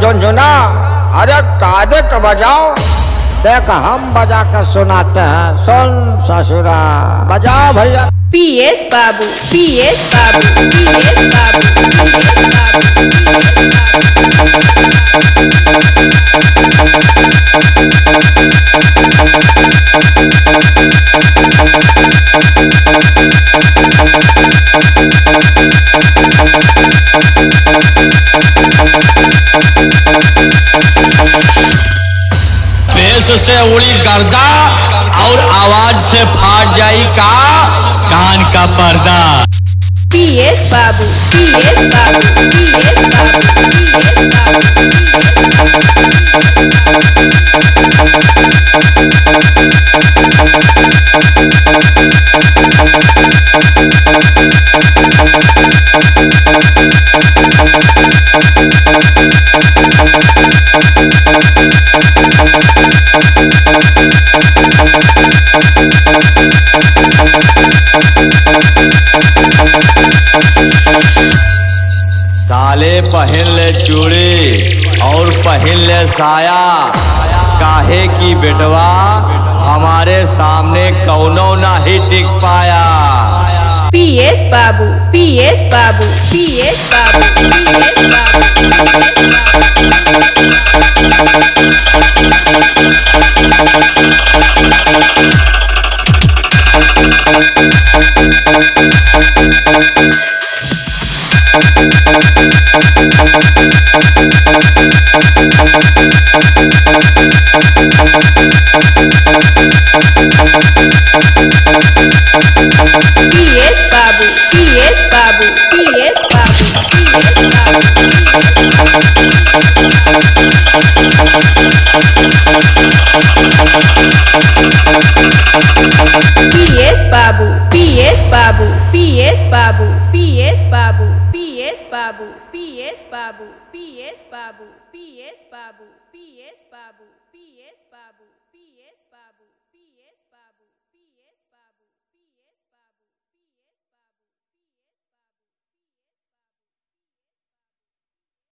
झुनझुना अरे बजाओ। देख हम बजा कर सुनाते हैं। सुन ससुरा। बजाओ भैया। P S Babu P S Babu P S Babu से उड़ी गर्दा और आवाज़ से फाट जाई का? का पर्दा। P S Babu P S Babu P S Babu P S Babu साले पहन ले चूड़ी और पहन ले साया। काहे की बेटवा, हमारे सामने कौनो नहीं टिक पाया। P S Babu P S Babu P S Babu P S Babu. P.S. Babu, P.S. Babu, P.S. Babu. Babu, P.S. Babu, P.S. Babu, P.S. Babu, P.S. Babu, P.S. Babu, P.S. Babu.